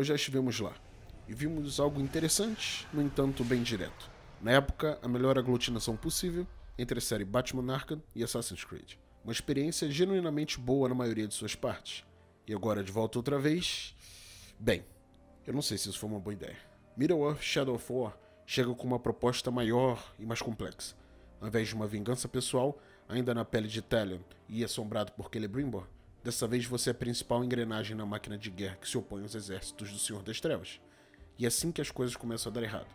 nós já estivemos lá e vimos algo interessante, no entanto bem direto. Na época, a melhor aglutinação possível entre a série Batman Arkham e Assassin's Creed. Uma experiência genuinamente boa na maioria de suas partes. E agora de volta outra vez. Bem, eu não sei se isso foi uma boa ideia. Middle-earth Shadow of War chega com uma proposta maior e mais complexa. Ao invés de uma vingança pessoal, ainda na pele de Talion e assombrado por Celebrimbor, dessa vez você é a principal engrenagem na máquina de guerra que se opõe aos exércitos do Senhor das Trevas. E é assim que as coisas começam a dar errado.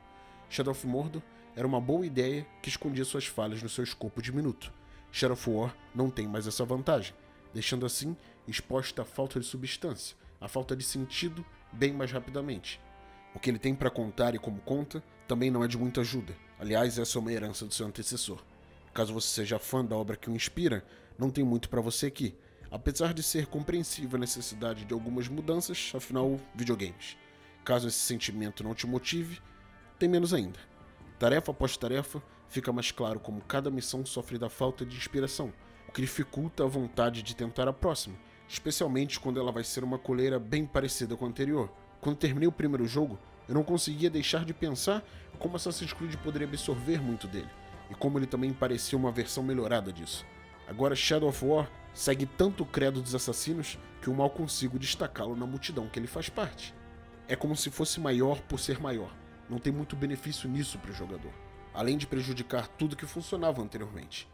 Shadow of Mordor era uma boa ideia que escondia suas falhas no seu escopo diminuto. Shadow of War não tem mais essa vantagem, deixando assim exposta a falta de substância, a falta de sentido bem mais rapidamente. O que ele tem para contar e como conta também não é de muita ajuda. Aliás, essa é uma herança do seu antecessor. Caso você seja fã da obra que o inspira, não tem muito para você aqui, apesar de ser compreensível a necessidade de algumas mudanças, afinal, videogames. Caso esse sentimento não te motive, tem menos ainda. Tarefa após tarefa, fica mais claro como cada missão sofre da falta de inspiração, o que dificulta a vontade de tentar a próxima, especialmente quando ela vai ser uma coleira bem parecida com a anterior. Quando terminei o primeiro jogo, eu não conseguia deixar de pensar como Assassin's Creed poderia absorver muito dele, e como ele também parecia uma versão melhorada disso. Agora Shadow of War segue tanto o credo dos assassinos que eu mal consigo destacá-lo na multidão que ele faz parte. É como se fosse maior por ser maior, não tem muito benefício nisso para o jogador, além de prejudicar tudo que funcionava anteriormente.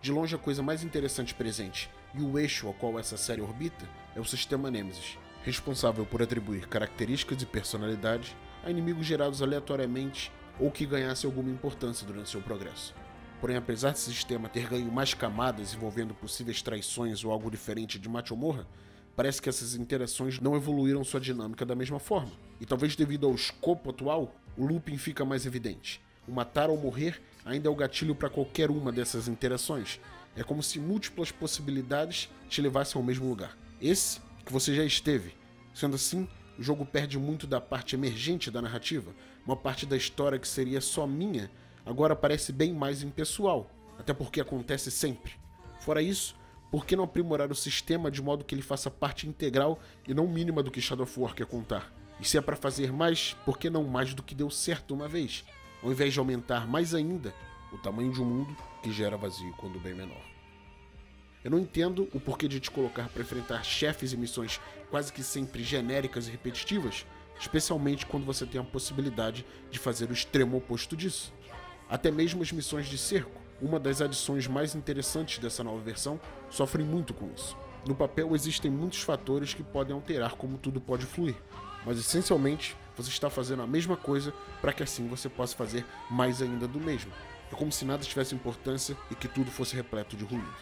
De longe, a coisa mais interessante presente e o eixo ao qual essa série orbita é o sistema Nemesis, responsável por atribuir características e personalidade a inimigos gerados aleatoriamente ou que ganhassem alguma importância durante seu progresso. Porém, apesar desse sistema ter ganho mais camadas envolvendo possíveis traições ou algo diferente de mate ou morra, parece que essas interações não evoluíram sua dinâmica da mesma forma. E talvez devido ao escopo atual, o looping fica mais evidente. O matar ou morrer ainda é o gatilho para qualquer uma dessas interações. É como se múltiplas possibilidades te levassem ao mesmo lugar. Esse que você já esteve. Sendo assim, o jogo perde muito da parte emergente da narrativa, uma parte da história que seria só minha, agora parece bem mais impessoal, até porque acontece sempre. Fora isso, por que não aprimorar o sistema de modo que ele faça parte integral e não mínima do que Shadow of War quer contar? E se é para fazer mais, por que não mais do que deu certo uma vez? Ao invés de aumentar mais ainda o tamanho de um mundo que gera vazio quando bem menor. Eu não entendo o porquê de te colocar para enfrentar chefes e missões quase que sempre genéricas e repetitivas, especialmente quando você tem a possibilidade de fazer o extremo oposto disso. Até mesmo as missões de cerco, uma das adições mais interessantes dessa nova versão, sofrem muito com isso. No papel existem muitos fatores que podem alterar como tudo pode fluir, mas essencialmente você está fazendo a mesma coisa para que assim você possa fazer mais ainda do mesmo. É como se nada tivesse importância e que tudo fosse repleto de ruído.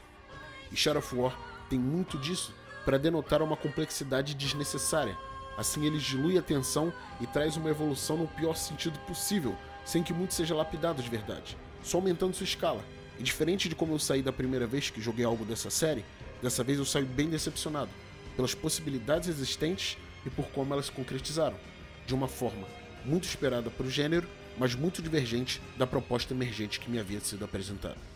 E Shadow of War tem muito disso para denotar uma complexidade desnecessária. Assim ele dilui a tensão e traz uma evolução no pior sentido possível, sem que muito seja lapidado de verdade, só aumentando sua escala. E diferente de como eu saí da primeira vez que joguei algo dessa série, dessa vez eu saio bem decepcionado pelas possibilidades existentes e por como elas se concretizaram, de uma forma muito esperada para o gênero, mas muito divergente da proposta emergente que me havia sido apresentada.